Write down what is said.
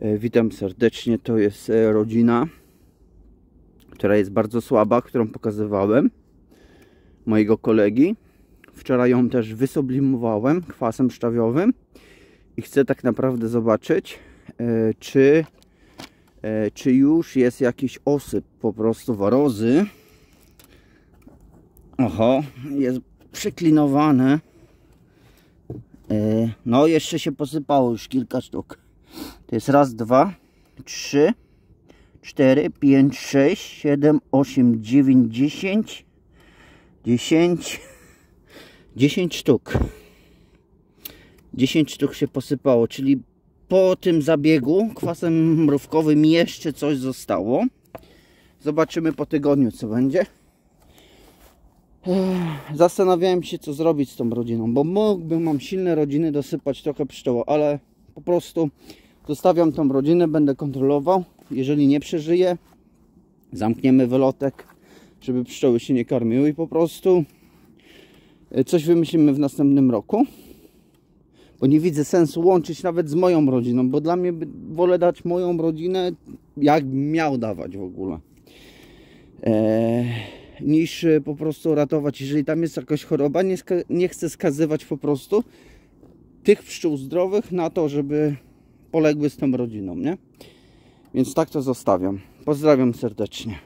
E, Witam serdecznie. To jest e, rodzina, która jest bardzo słaba, którą pokazywałem mojego kolegi. Wczoraj ją też wysublimowałem kwasem szczawiowym i chcę tak naprawdę zobaczyć, e, czy, czy już jest jakiś osyp po prostu warozy. Oho, jest przyklinowane. No, jeszcze się posypało już kilka sztuk. To jest raz, dwa, trzy, cztery, pięć, sześć, siedem, osiem, dziewięć, dziesięć, dziesięć, dziesięć sztuk. Dziesięć sztuk się posypało, czyli po tym zabiegu kwasem mrówkowym jeszcze coś zostało. Zobaczymy po tygodniu co będzie. Zastanawiałem się co zrobić z tą rodziną, bo mógłbym, mam silne rodziny, dosypać trochę pszczoły, ale po prostu zostawiam tą rodzinę, będę kontrolował. Jeżeli nie przeżyje, zamkniemy wylotek, żeby pszczoły się nie karmiły i po prostu e, coś wymyślimy w następnym roku. Bo nie widzę sensu łączyć nawet z moją rodziną, bo dla mnie wolę dać moją rodzinę, jak miał dawać w ogóle. Eee, niż e, po prostu ratować, jeżeli tam jest jakaś choroba, nie, nie chcę skazywać po prostu tych pszczół zdrowych na to, żeby poległy z tą rodziną, nie? Więc tak to zostawiam. Pozdrawiam serdecznie.